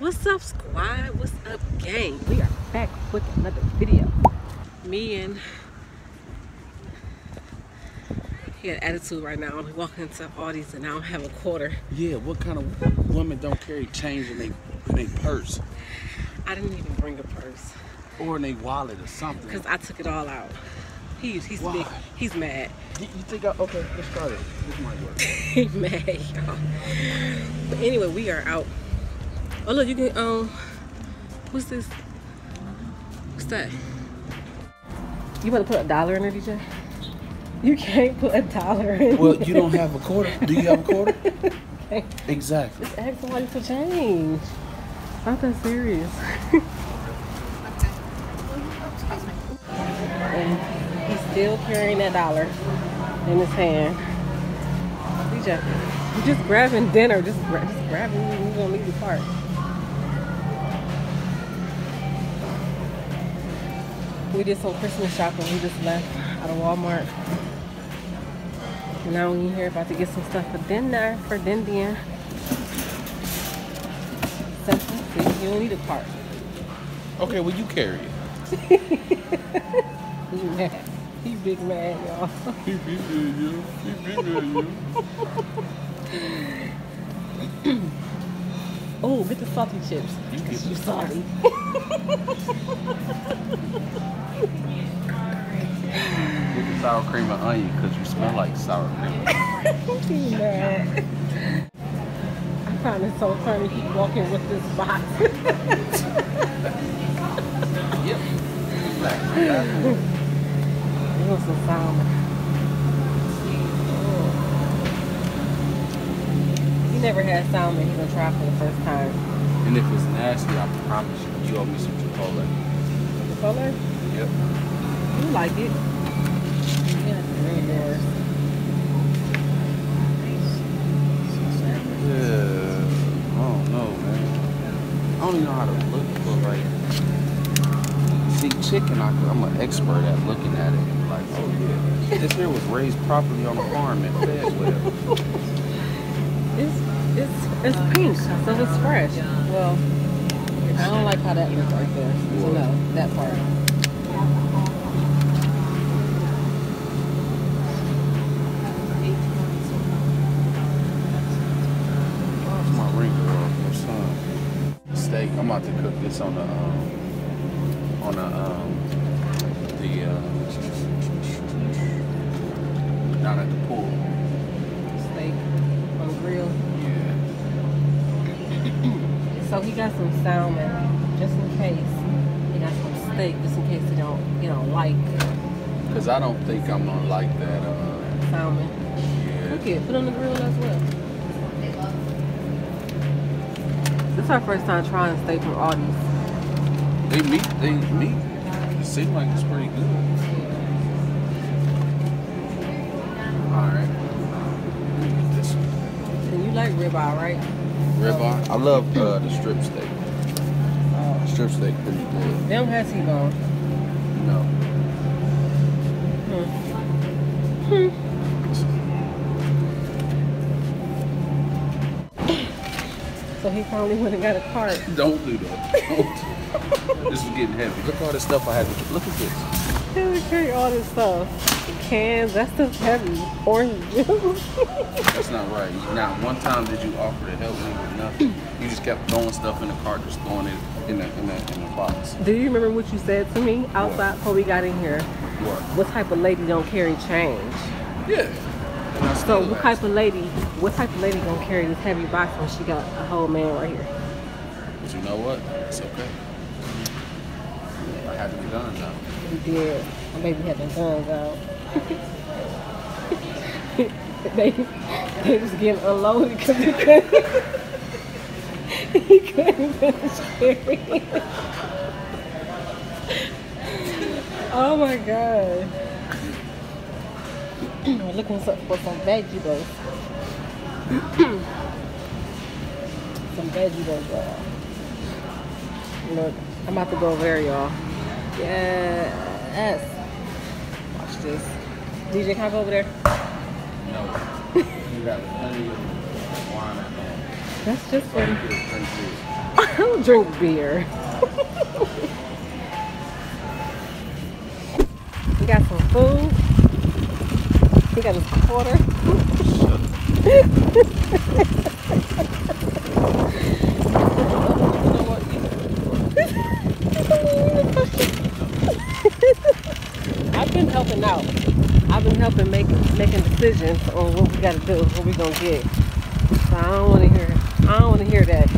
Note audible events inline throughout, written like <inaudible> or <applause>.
What's up, squad? What's up, gang? We are back with another video. Me and he had attitude right now. I'm walking into Aldi's and I don't have a quarter. Yeah, what kind of woman don't carry change in their in purse I didn't even bring a purse or in their wallet or something? because I took it all out. He's he's Why? big. He's mad. you, you think I okay? Let's try this. This might work. <laughs> He's mad, y'all. But anyway, we are out. Oh look, you can um, what's this? What's that? You want to put a dollar in it, DJ? You can't put a dollar in. Well, you don't have a quarter. Do you have a quarter? <laughs> Okay. Exactly. Just ask somebody for change. Not that serious. <laughs> and he's still carrying that dollar in his hand. DJ, you just grabbing dinner. Just, gra- just grabbing. You're gonna leave the park. We did some Christmas shopping. We just left out of Walmart. And now we're here about to get some stuff for dinner for Dindian. Simple. You don't need a cart. Okay, well you carry it. <laughs> He mad. He big mad, y'all. <laughs> He big man, yo. He big man, yo. <laughs> Oh, get the salty chips. You get You salty. Get the sour cream and onion because you smell like sour cream. Mad. <laughs> I find it so funny. He walking with this box. <laughs> Yep. <laughs> It was some salmon. Never had salmon. He's gonna try for the first time. And if it's nasty, I promise you, you owe me some Chipotle. Color? Yep. You like it? Yeah, it's yours. Yeah. I don't know, man. I don't even know how to look for like. See, chicken, I, I'm an expert at looking at it. Like, oh yeah, this here was raised properly on a farm and fed well. It's it's it's pink, so it's fresh. Well, I don't like how that looks right there. So no, that part. Where's my ring girl? Son. Steak. I'm about to cook this on the um, on the um, So he got some salmon, just in case. He got some steak, just in case he don't, you know, like it. Cause I don't think I'm gonna like that. Uh, salmon. yeah. Look it, put on the grill as well. This is our first time trying steak from Aldi's. They meat, they meat. It seems like it's pretty good. All right. Let me get this one. And you like ribeye, right? Ribeye. I love uh, the strip steak. Oh. Strip steak pretty good. They don't have T-bone. No. Hmm. So he finally went and got a cart. <laughs> Don't do that. Don't. this is getting heavy. Look at all this stuff I have. to. Look at this. He would carry all this stuff. Cans, that stuff's heavy. Orange juice. That's not right. Now, one time did you offer to help me with nothing? You just kept throwing stuff in the cart, just throwing it in the in the, in the box. Do you remember what you said to me outside before we got in here? What? What type of lady don't carry change? Yeah. So what type of lady, what type of lady gonna carry this heavy box when she got a whole man right here? But you know what? It's okay. I had to be done now. You did. My baby had the guns out. They, they was getting unloaded because <laughs> he couldn't, he couldn't finish carrying. oh my god. We're looking for some vegetables. <clears throat> some vegetables, y'all. Look, I'm about to go over there, y'all. Yes. Watch this. DJ, can I go over there? No. you got plenty of wine at home. That's just for this. don't drink beer. we got some food. We got a quarter. <laughs> I've been helping out. Been helping make making decisions on what we gotta do, what we gonna get. So I don't wanna hear I don't wanna hear that.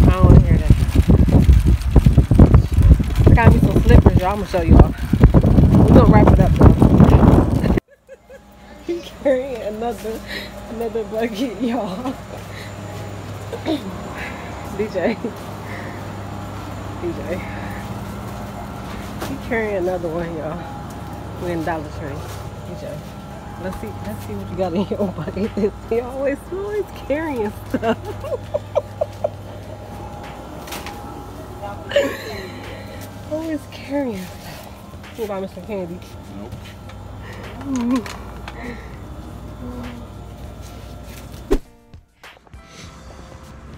I don't wanna hear that. I got me some slippers, y'all. I'm gonna show y'all. We're gonna wrap it up though. he <laughs> carrying another another bucket, y'all. <coughs> DJ. DJ. He carrying another one, y'all. We're in Dollar Tree. DJ. Let's see, let's see what you got in your <laughs> bucket. He always, always carrying stuff. <laughs> always carrying stuff. You buy some candy. Nope.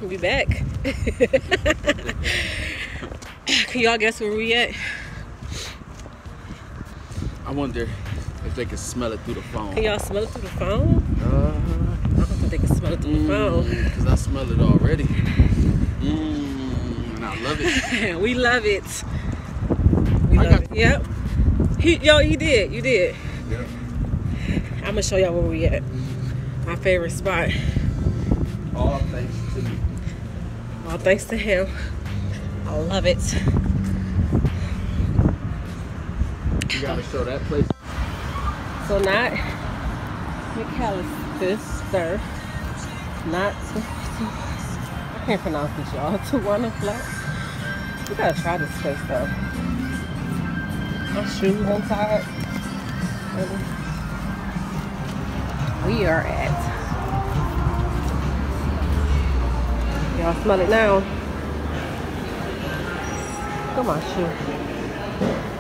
We'll be back. <laughs> Can y'all guess where we at? I wonder if they can smell it through the phone. Can y'all smell it through the phone? Uh, I don't think they can smell it through the phone. Because I smell it already. Mmm, and I love it. <laughs> we love it. We I love got- it. Yep. He, yo, you did. You did. Yeah. I'm gonna show y'all where we at. My favorite spot. All thanks to you. All thanks to him. I love it. You gotta show that place. So not McAllister, not I can't pronounce this y'all. <laughs> Tawana Flat. We gotta try this place though. My shoes untied. Really. We are at. Y'all smell it now. Come on, shoe.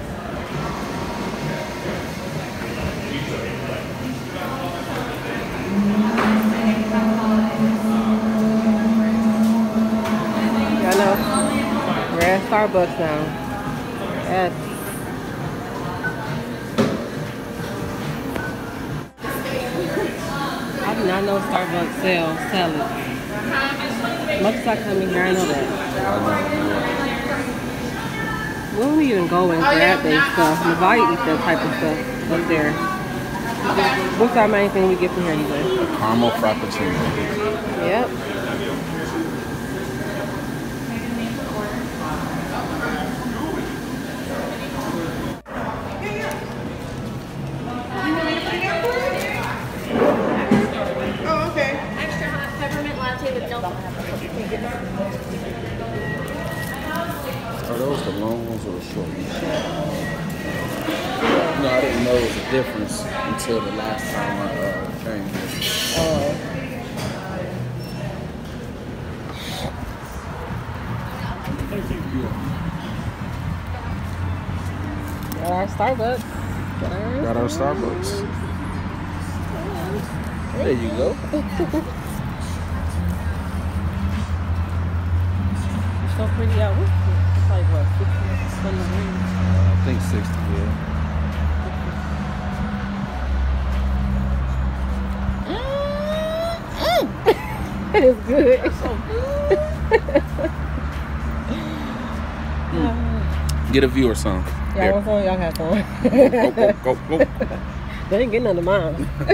Y'all know we're at Starbucks now. Yes. I did not know Starbucks sells salad. Much as I come in here, I know that. We don't even go oh, and grab that stuff. Navaya eat that type of stuff up there. What's our main thing we get from here anyway? Caramel Frappuccino. Yep. Difference until the last time I uh, came here. Oh. Got our Starbucks. Got our Got our Starbucks. There you go. <laughs> It's so pretty out. It's like what, 60 some degrees. I think 60, yeah. It's good. <laughs> Hmm. Get a viewer some. Y'all want some? Y'all have some. Go, go, go, go. <laughs> they ain't getting none of mine. <laughs>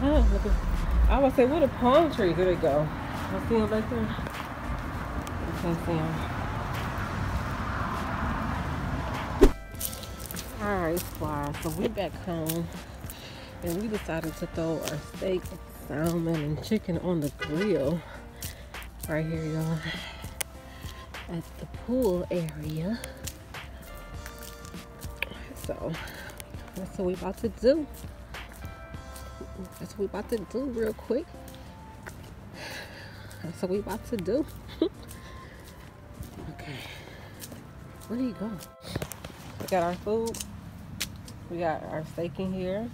oh, look at, I would say, where the palm trees? There they go. I see them back there. You can't see them. Alright, Squire. So we back home. And we decided to throw our steak, salmon, and chicken on the grill. Right here, y'all. At the pool area. So that's what we about to do. That's what we about to do real quick. That's what we about to do. <laughs> okay. Where do you go? We got our food. We got our steak in here.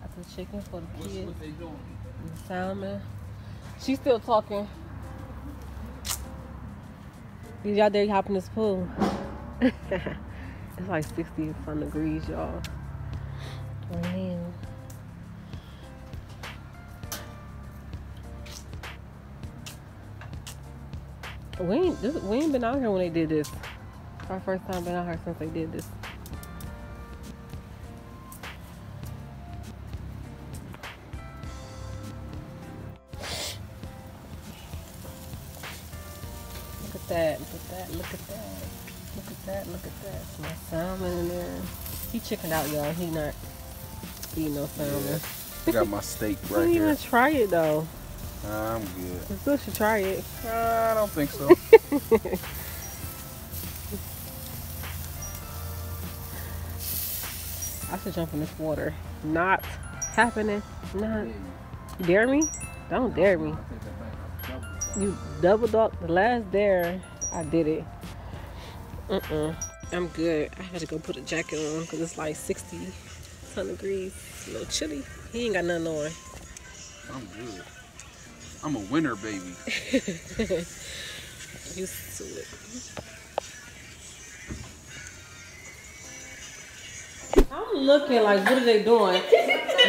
Got the chicken for the kids. Salmon. She's still talking. Y'all dare hop in this pool. <laughs> it's like 60 some degrees, y'all. Man. We ain't, this, we ain't been out here when they did this. Our first time been out here since they did this. That, look at that. Some salmon in there. He chickened out, y'all. He not eating no salmon. I got my steak right didn't even try it though. I'm good. You still should try it. I don't think so. <laughs> I should jump in this water. Not happening. Not. Dare me? Don't dare me. You double dog the last dare. I did it. Mm-mm. I'm good. I had to go put a jacket on because it's like 60 some degrees. It's a little chilly. He ain't got nothing on. I'm good. I'm a winner, baby. <laughs> Used to it. I'm looking like, what are they doing?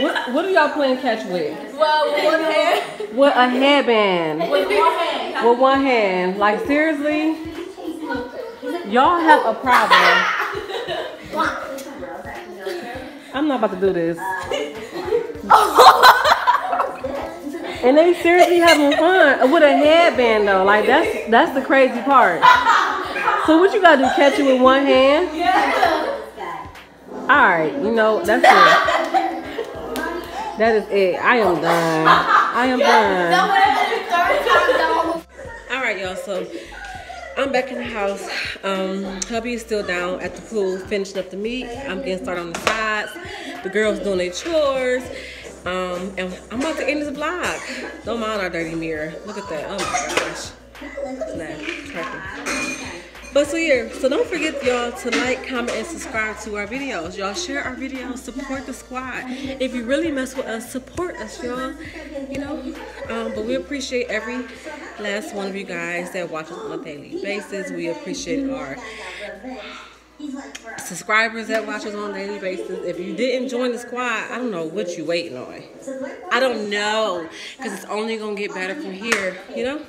What, what are y'all playing catch with? Well, with one hand. With a hairband. With one hand. With one hand. Like, seriously? Y'all have a problem. I'm not about to do this. And they seriously having fun with a headband though. Like that's that's the crazy part. So what you gotta do? Catch it with one hand? All right, you know that's it. That is it. I am done. I am done. All right, y'all. So I'm back in the house. Um, hubby is still down at the pool finishing up the meat. I'm getting started on the sides. The girls doing their chores. Um, and I'm about to end this vlog. Don't mind our dirty mirror. Look at that. Oh my gosh. Nah, cracking. But so yeah, so don't forget y'all to like, comment, and subscribe to our videos. Y'all share our videos, support the squad. If you really mess with us, support us, y'all. You know? Um, but we appreciate every last one of you guys that watch us on a daily basis. We appreciate our subscribers that watch us on a daily basis. If you didn't join the squad, I don't know what you waiting on. I don't know. Because it's only gonna get better from here, you know?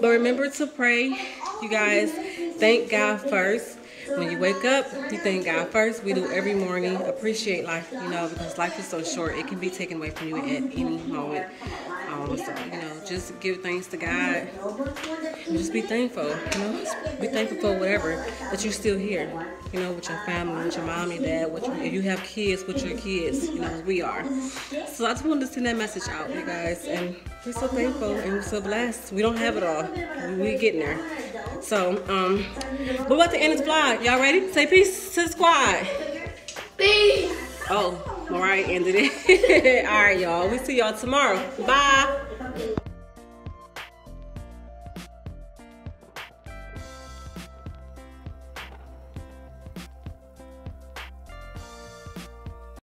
But remember to pray, you guys. Thank God first. When you wake up, you thank God first. We do every morning. Appreciate life, you know, because life is so short. It can be taken away from you at any moment. Um, so, you know, just give thanks to God. And just be thankful, you know. Be thankful for whatever that you're still here, you know, with your family, with your mom and dad. With your, if you have kids, with your kids, you know, we are. So I just wanted to send that message out, you guys. And we're so thankful and we're so blessed. We don't have it all. We're getting there. So, um, we're about to end this vlog. Y'all ready? Say peace to the squad. Peace. Oh, Mariah ended it. <laughs> All right, y'all. We see y'all tomorrow. Bye.